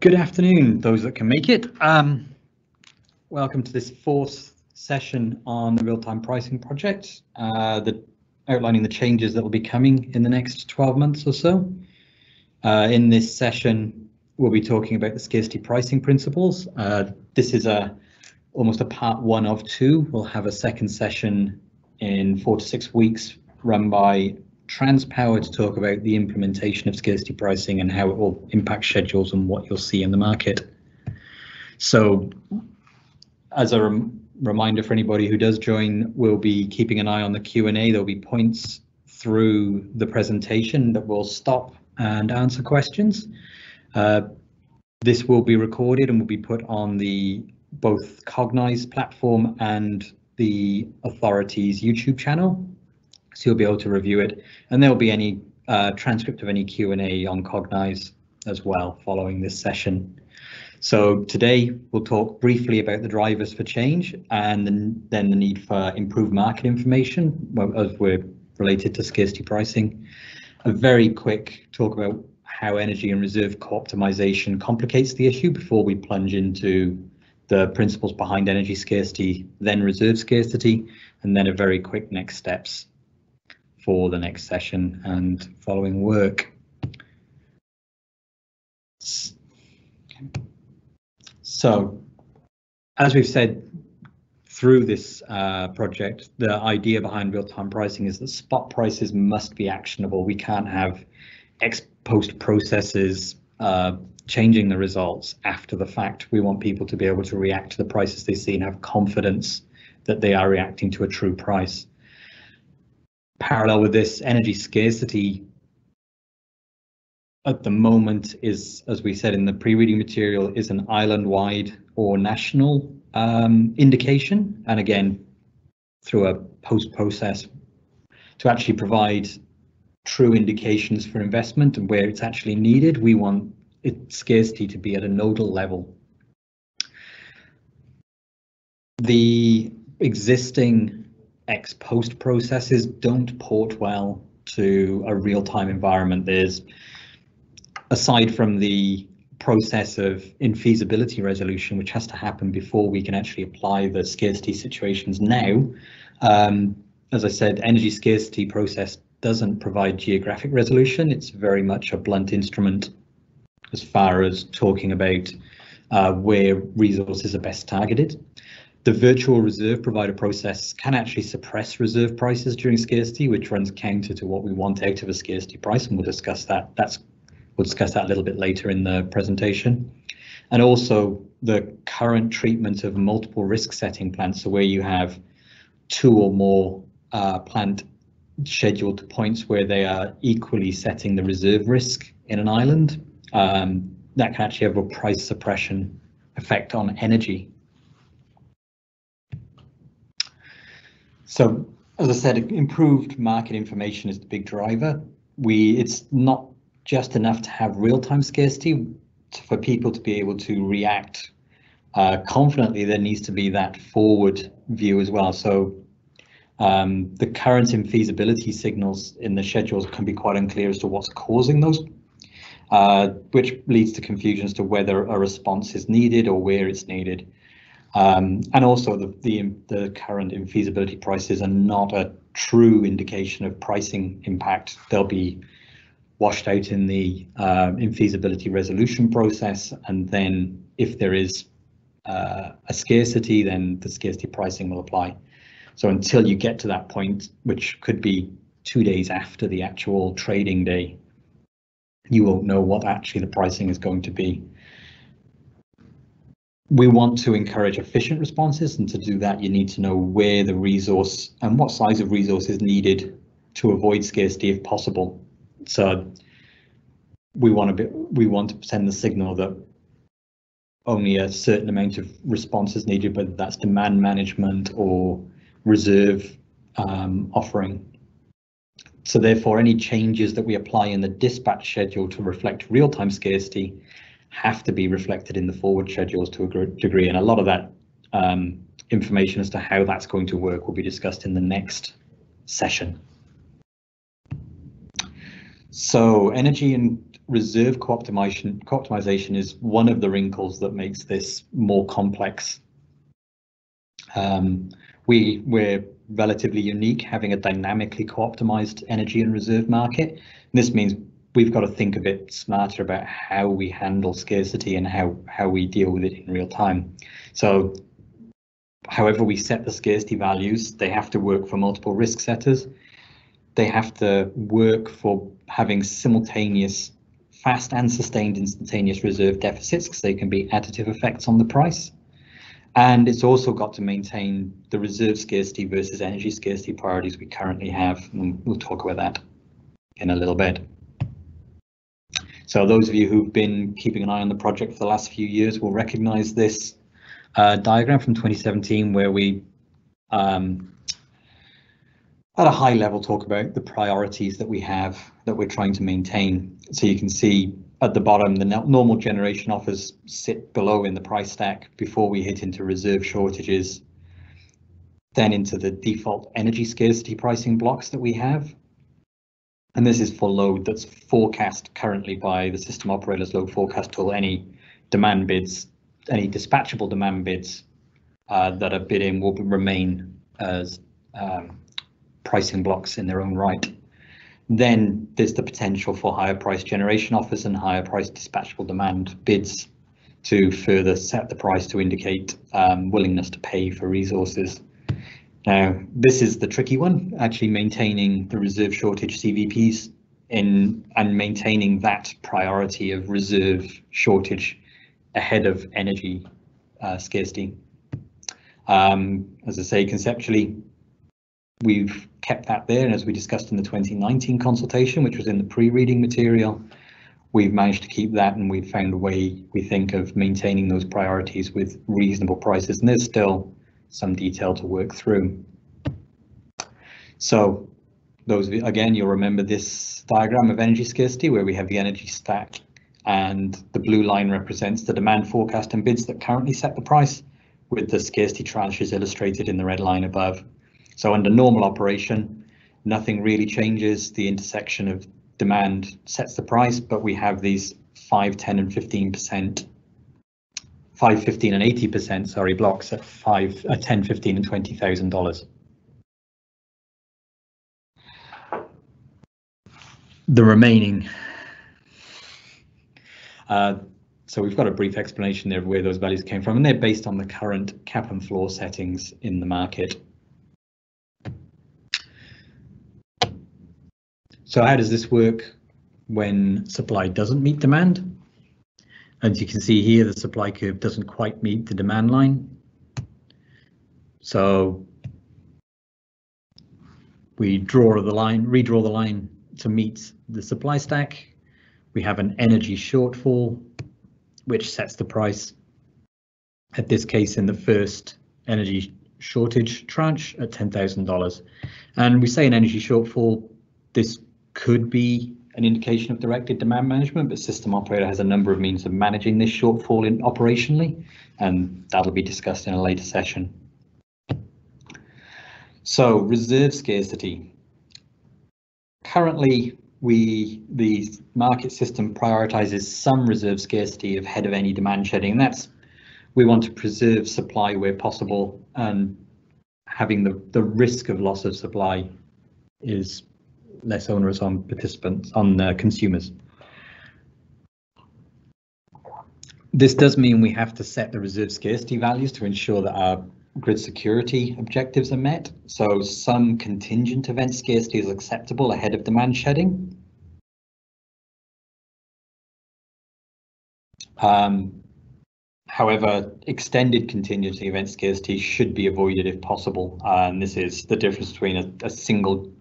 Good afternoon, those that can make it. Um, welcome to this fourth session on the real-time pricing project, uh, the, outlining the changes that will be coming in the next 12 months or so. Uh, in this session, we'll be talking about the scarcity pricing principles. Uh, this is a almost a part one of two. We'll have a second session in four to six weeks run by Transpower to talk about the implementation of scarcity pricing and how it will impact schedules and what you'll see in the market. So as a rem reminder for anybody who does join, we'll be keeping an eye on the Q&A. There'll be points through the presentation that will stop and answer questions. Uh, this will be recorded and will be put on the both Cognize platform and the authority's YouTube channel so you'll be able to review it. And there'll be any uh, transcript of any Q&A on Cognize as well following this session. So today we'll talk briefly about the drivers for change and then, then the need for improved market information as we're related to scarcity pricing. A very quick talk about how energy and reserve co-optimization complicates the issue before we plunge into the principles behind energy scarcity, then reserve scarcity, and then a very quick next steps for the next session and following work. So, as we've said through this uh, project, the idea behind real-time pricing is that spot prices must be actionable. We can't have ex post processes uh, changing the results after the fact. We want people to be able to react to the prices they see and have confidence that they are reacting to a true price parallel with this energy scarcity at the moment is, as we said in the pre-reading material, is an island-wide or national um, indication. And again, through a post-process to actually provide true indications for investment and where it's actually needed, we want scarcity to be at a nodal level. The existing ex post processes don't port well to a real time environment. There's aside from the process of infeasibility resolution, which has to happen before we can actually apply the scarcity situations now. Um, as I said, energy scarcity process doesn't provide geographic resolution. It's very much a blunt instrument as far as talking about uh, where resources are best targeted. The virtual reserve provider process can actually suppress reserve prices during scarcity, which runs counter to what we want out of a scarcity price, and we'll discuss that. That's we'll discuss that a little bit later in the presentation. And also the current treatment of multiple risk setting plants, so where you have two or more uh, plant scheduled to points where they are equally setting the reserve risk in an island. Um, that can actually have a price suppression effect on energy So as I said, improved market information is the big driver. We it's not just enough to have real-time scarcity for people to be able to react uh, confidently. There needs to be that forward view as well. So um, the current infeasibility signals in the schedules can be quite unclear as to what's causing those, uh, which leads to confusion as to whether a response is needed or where it's needed. Um, and also the, the, the current infeasibility prices are not a true indication of pricing impact. They'll be washed out in the uh, infeasibility resolution process, and then if there is uh, a scarcity, then the scarcity pricing will apply. So until you get to that point, which could be two days after the actual trading day, you won't know what actually the pricing is going to be we want to encourage efficient responses and to do that you need to know where the resource and what size of resource is needed to avoid scarcity if possible. So we want to be, we want to send the signal that only a certain amount of response is needed, whether that's demand management or reserve um, offering. So therefore, any changes that we apply in the dispatch schedule to reflect real-time scarcity have to be reflected in the forward schedules to a degree, and a lot of that um, information as to how that's going to work will be discussed in the next session. So energy and reserve co-optimization co-optimization is one of the wrinkles that makes this more complex. Um, we we're relatively unique having a dynamically co-optimized energy and reserve market. And this means we've got to think a bit smarter about how we handle scarcity and how how we deal with it in real time. So however we set the scarcity values, they have to work for multiple risk setters. They have to work for having simultaneous fast and sustained instantaneous reserve deficits because they can be additive effects on the price. And it's also got to maintain the reserve scarcity versus energy scarcity priorities we currently have. And we'll talk about that in a little bit. So those of you who've been keeping an eye on the project for the last few years will recognize this uh, diagram from 2017 where we um, at a high level talk about the priorities that we have that we're trying to maintain. So you can see at the bottom the normal generation offers sit below in the price stack before we hit into reserve shortages, then into the default energy scarcity pricing blocks that we have. And this is for load that's forecast currently by the system operator's load forecast tool, any demand bids, any dispatchable demand bids uh, that are bid in will remain as um, pricing blocks in their own right. Then there's the potential for higher price generation offers and higher price dispatchable demand bids to further set the price to indicate um, willingness to pay for resources. Now, this is the tricky one, actually maintaining the reserve shortage CVPs in and maintaining that priority of reserve shortage ahead of energy uh, scarcity. Um, as I say, conceptually, we've kept that there. And as we discussed in the 2019 consultation, which was in the pre-reading material, we've managed to keep that and we've found a way, we think, of maintaining those priorities with reasonable prices. And there's still some detail to work through. So those again, you'll remember this diagram of energy scarcity where we have the energy stack and the blue line represents the demand forecast and bids that currently set the price with the scarcity tranches illustrated in the red line above. So under normal operation, nothing really changes. The intersection of demand sets the price, but we have these 5, 10 and 15%, 5, 15 and 80%, sorry, blocks at 5, uh, 10, 15 and $20,000. The remaining uh, so we've got a brief explanation there of where those values came from, and they're based on the current cap and floor settings in the market. So how does this work when supply doesn't meet demand? As you can see here, the supply curve doesn't quite meet the demand line. So we draw the line, redraw the line to meet the supply stack. We have an energy shortfall, which sets the price. At this case, in the first energy shortage tranche at $10,000. And we say an energy shortfall, this could be an indication of directed demand management, but system operator has a number of means of managing this shortfall in operationally, and that'll be discussed in a later session. So reserve scarcity. Currently, we the market system prioritizes some reserve scarcity ahead of any demand shedding. And that's we want to preserve supply where possible, and having the the risk of loss of supply is less onerous on participants, on uh, consumers. This does mean we have to set the reserve scarcity values to ensure that our grid security objectives are met. So some contingent event scarcity is acceptable ahead of demand shedding. Um, however, extended contingency event scarcity should be avoided if possible. And this is the difference between a, a single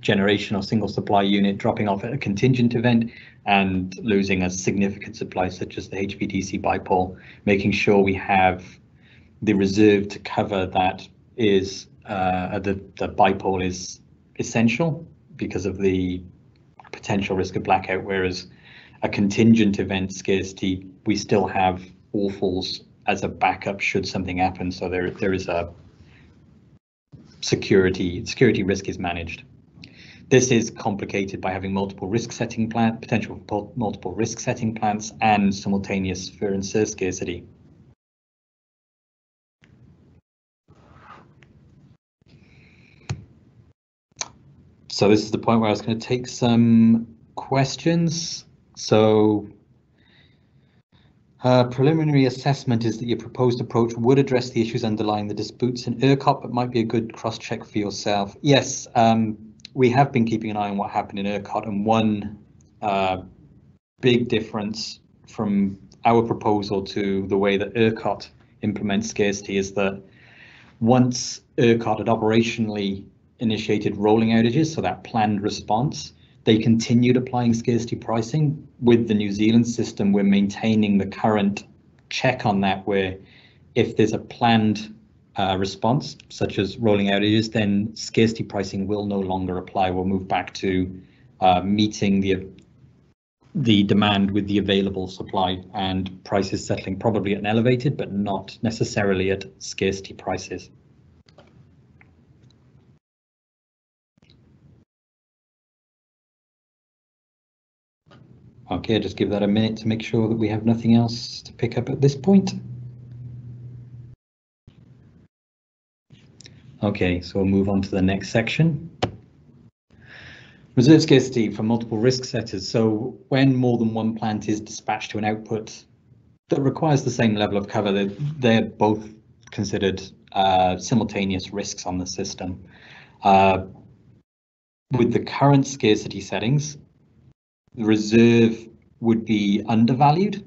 generation or single supply unit dropping off at a contingent event and losing a significant supply such as the HVDC bipole, making sure we have the reserve to cover that is uh, the, the bipole is essential because of the potential risk of blackout, whereas a contingent event scarcity, we still have AUFLS as a backup should something happen. So there there is a security security risk is managed. This is complicated by having multiple risk setting plan potential multiple risk setting plants and simultaneous sphere and reserve scarcity. So this is the point where I was going to take some questions. So uh, preliminary assessment is that your proposed approach would address the issues underlying the disputes in ERCOT, but might be a good cross-check for yourself. Yes, um, we have been keeping an eye on what happened in ERCOT, and one uh, big difference from our proposal to the way that ERCOT implements scarcity is that once ERCOT had operationally initiated rolling outages, so that planned response, they continued applying scarcity pricing. With the New Zealand system, we're maintaining the current check on that, where if there's a planned uh, response, such as rolling outages, then scarcity pricing will no longer apply. We'll move back to uh, meeting the the demand with the available supply and prices settling probably at an elevated, but not necessarily at scarcity prices. Okay, just give that a minute to make sure that we have nothing else to pick up at this point. Okay, so we'll move on to the next section. Reserve scarcity for multiple risk setters. So when more than one plant is dispatched to an output that requires the same level of cover, they're, they're both considered uh, simultaneous risks on the system. Uh, with the current scarcity settings, the reserve would be undervalued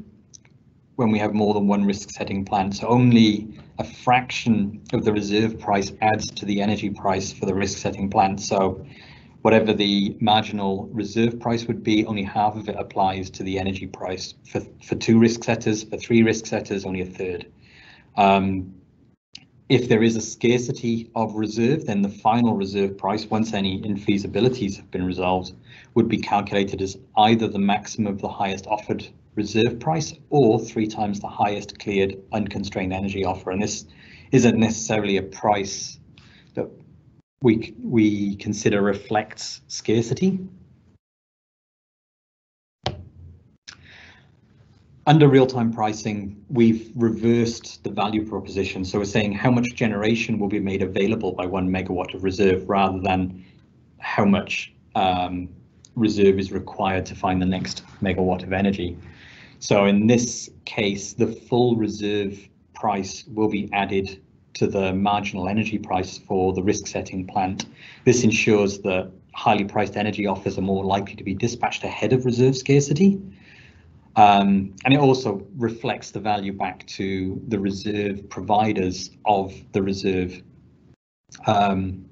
when we have more than one risk setting plant. So only a fraction of the reserve price adds to the energy price for the risk setting plant. So whatever the marginal reserve price would be, only half of it applies to the energy price. For, for two risk setters, for three risk setters, only a third. Um, if there is a scarcity of reserve, then the final reserve price, once any infeasibilities have been resolved, would be calculated as either the maximum of the highest offered reserve price or three times the highest cleared unconstrained energy offer. And this isn't necessarily a price that we, we consider reflects scarcity. Under real-time pricing, we've reversed the value proposition. So we're saying how much generation will be made available by one megawatt of reserve rather than how much um, reserve is required to find the next megawatt of energy. So in this case, the full reserve price will be added to the marginal energy price for the risk setting plant. This ensures that highly priced energy offers are more likely to be dispatched ahead of reserve scarcity um, and it also reflects the value back to the reserve providers of the reserve. Um,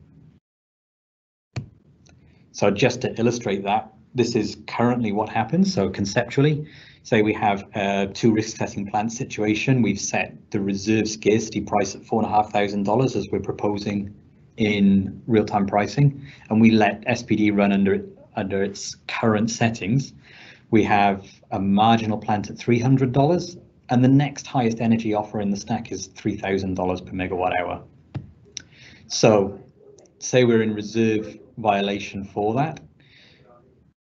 so just to illustrate that, this is currently what happens. So conceptually, say we have a two risk setting plant situation. We've set the reserve scarcity price at four and a half thousand dollars as we're proposing in real-time pricing, and we let SPD run under under its current settings we have a marginal plant at $300 and the next highest energy offer in the stack is $3,000 per megawatt hour. So say we're in reserve violation for that.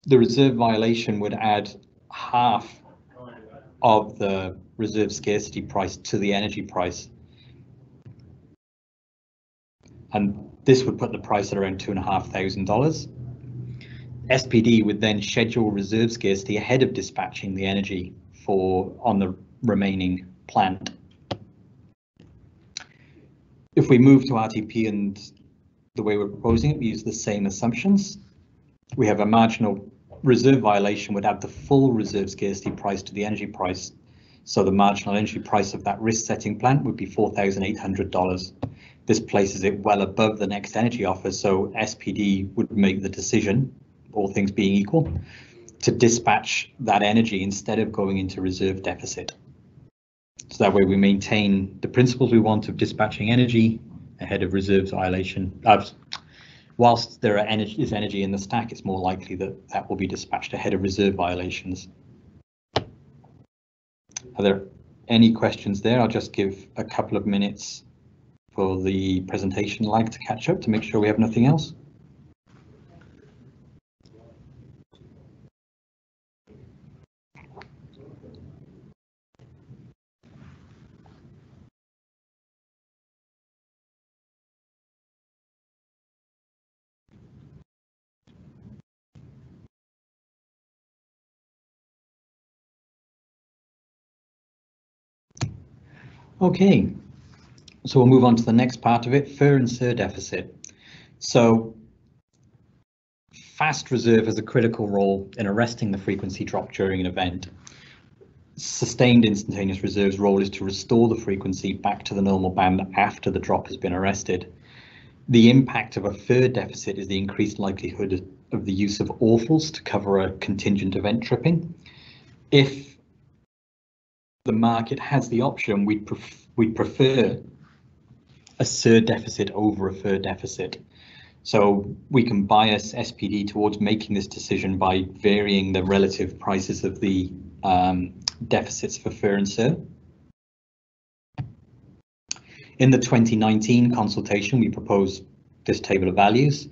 The reserve violation would add half of the reserve scarcity price to the energy price. And this would put the price at around two and a half thousand dollars. SPD would then schedule reserve scarcity ahead of dispatching the energy for on the remaining plant. If we move to RTP and the way we're proposing it, we use the same assumptions. We have a marginal reserve violation would add the full reserve scarcity price to the energy price. So the marginal energy price of that risk setting plant would be $4,800. This places it well above the next energy offer, so SPD would make the decision all things being equal, to dispatch that energy instead of going into reserve deficit. So that way we maintain the principles we want of dispatching energy ahead of reserves violation. Uh, whilst there energy, is energy in the stack, it's more likely that that will be dispatched ahead of reserve violations. Are there any questions there? I'll just give a couple of minutes for the presentation lag to catch up to make sure we have nothing else. Okay, so we'll move on to the next part of it, FIR and SIR deficit. So fast reserve has a critical role in arresting the frequency drop during an event. Sustained instantaneous reserve's role is to restore the frequency back to the normal band after the drop has been arrested. The impact of a FIR deficit is the increased likelihood of the use of AUFLS to cover a contingent event tripping. If the market has the option, we'd, pref we'd prefer a SIR deficit over a FIR deficit. So we can bias SPD towards making this decision by varying the relative prices of the um, deficits for FIR and SIR. In the 2019 consultation, we proposed this table of values,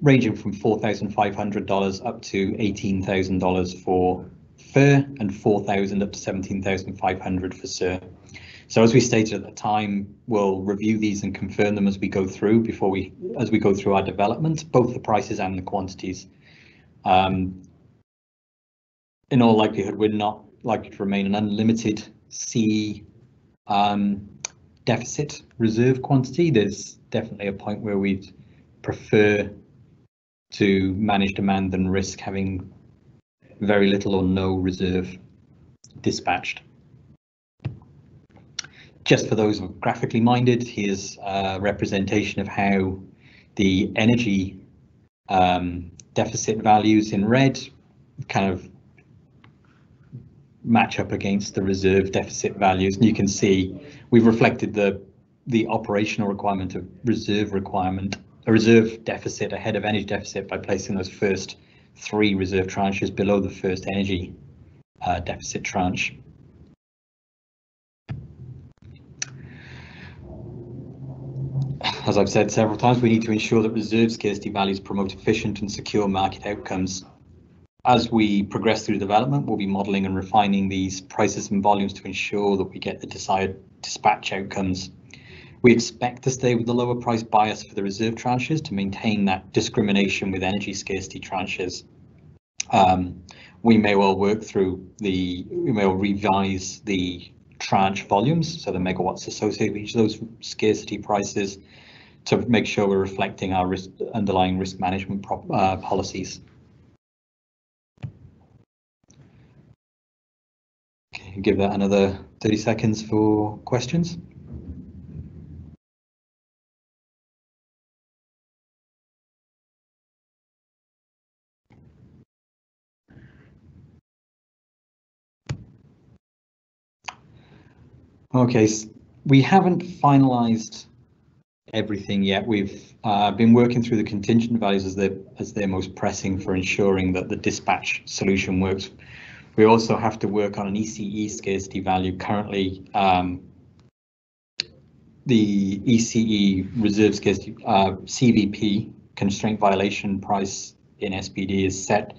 ranging from $4,500 up to $18,000 for FIR and 4,000 up to 17,500 for SIR. So as we stated at the time, we'll review these and confirm them as we go through before we as we go through our development, both the prices and the quantities. Um, in all likelihood, we're not likely to remain an unlimited C um, deficit reserve quantity. There's definitely a point where we'd prefer to manage demand than risk having very little or no reserve dispatched. Just for those graphically minded, here's a representation of how the energy um, deficit values in red kind of match up against the reserve deficit values. And you can see we've reflected the the operational requirement of reserve requirement, a reserve deficit ahead of energy deficit by placing those first three reserve tranches below the first energy uh, deficit tranche. As I've said several times, we need to ensure that reserve scarcity values promote efficient and secure market outcomes as we progress through development, we'll be modelling and refining these prices and volumes to ensure that we get the desired dispatch outcomes. We expect to stay with the lower price bias for the reserve tranches to maintain that discrimination with energy scarcity tranches. Um, we may well work through the, we may well revise the tranche volumes, so the megawatts associated with each of those scarcity prices to make sure we're reflecting our risk, underlying risk management uh, policies. give that another 30 seconds for questions. Okay, we haven't finalized everything yet. We've uh, been working through the contingent values as they're, as they're most pressing for ensuring that the dispatch solution works we also have to work on an ECE scarcity value. Currently, um, the ECE reserve scarcity uh, CVP constraint violation price in SPD is set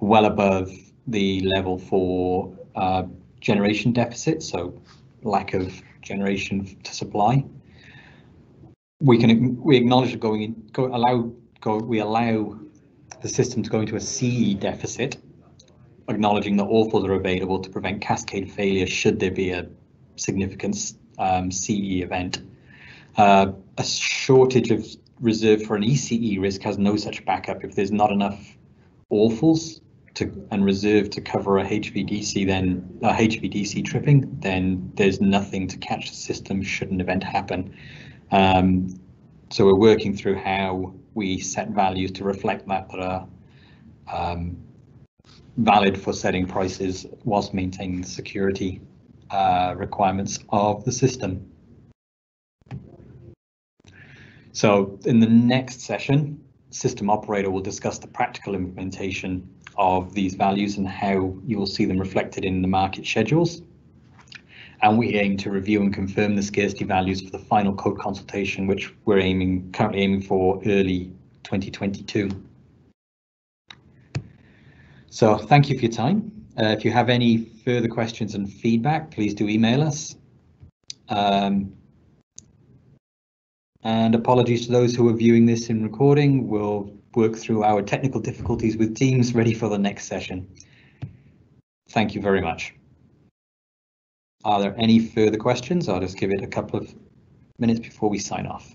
well above the level for uh, generation deficit, so lack of generation to supply. We can we acknowledge going in, go allow go we allow the system to go into a CE deficit acknowledging that AUFLS are available to prevent cascade failure should there be a significant um, CE event. Uh, a shortage of reserve for an ECE risk has no such backup. If there's not enough AUFLS to and reserve to cover a HVDC, then a HVDC tripping, then there's nothing to catch the system should an event happen. Um, so we're working through how we set values to reflect that that are um, valid for setting prices whilst maintaining the security uh, requirements of the system. So in the next session, system operator will discuss the practical implementation of these values and how you will see them reflected in the market schedules. And we aim to review and confirm the scarcity values for the final code consultation, which we're aiming currently aiming for early 2022. So thank you for your time. Uh, if you have any further questions and feedback, please do email us. Um, and apologies to those who are viewing this in recording. We'll work through our technical difficulties with Teams ready for the next session. Thank you very much. Are there any further questions? I'll just give it a couple of minutes before we sign off.